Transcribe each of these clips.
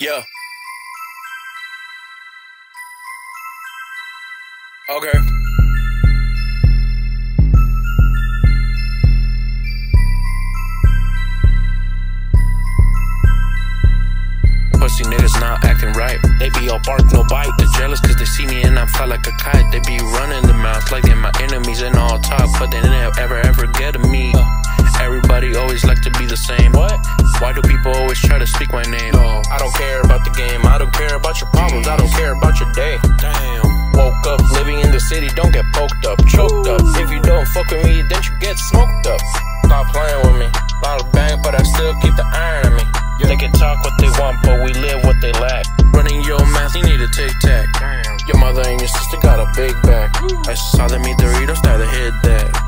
Yeah. Okay. Pussy niggas not acting right. They be all bark, no bite. They're jealous cause they see me and I fly like a kite. They be running the mouth like they're my enemies and all talk, but they never ever always try to speak my name? No, I don't care about the game. I don't care about your problems. I don't care about your day. Damn. Woke up living in the city, don't get poked up, choked up. If you don't fuck with me, then you get smoked up. Stop playing with me. Lot of bang, but I still keep the iron on me. They can talk what they want, but we live what they lack. Running your mouth, you need a tic tac. Damn. Your mother and your sister got a big back. I saw them eat Doritos, now they hit that.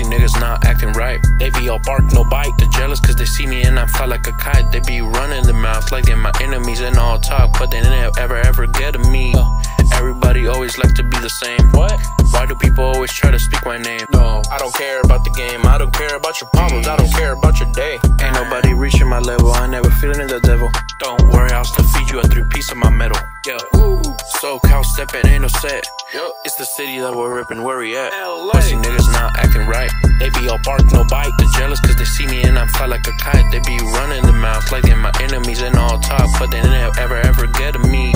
Pussy niggas not acting right. They be all bark, no bite. They're jealous cause they see me and I fly like a kite. They be running the mouth like they're my enemies and all talk, but they never ever ever get to me. Everybody always like to be the same. What? Do people always try to speak my name? No, I don't care about the game. I don't care about your problems. I don't care about your day. Ain't nobody reaching my level. I never feeling the devil. Don't worry, I'll still feed you a three piece of my metal. Yeah. SoCal stepping ain't no set. It's the city that we're ripping. Where we at? LA. Pussy niggas not acting right. They be all bark, no bite. They're jealous cause they see me and I fly like a kite. They be running the mouth like they're my enemies and all talk, but they never ever ever get to me.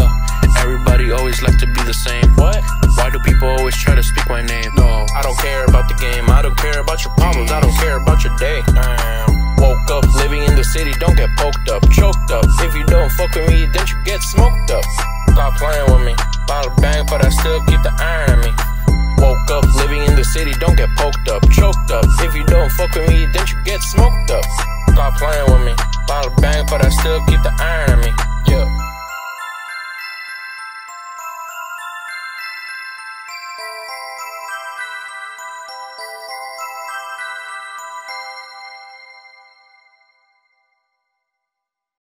Everybody always like to be the same. What? do people always try to speak my name? No, I don't care about the game. I don't care about your problems. I don't care about your day. Damn. Woke up living in the city, don't get poked up, choked up. If you don't fuck with me, then you get smoked up. Stop playing with me. Bottle bang, but I still keep the iron me. Woke up living in the city, don't get poked up, choked up. If you don't fuck with me, then you get smoked up. Stop playing with me. Bottle bang, but I still keep the iron.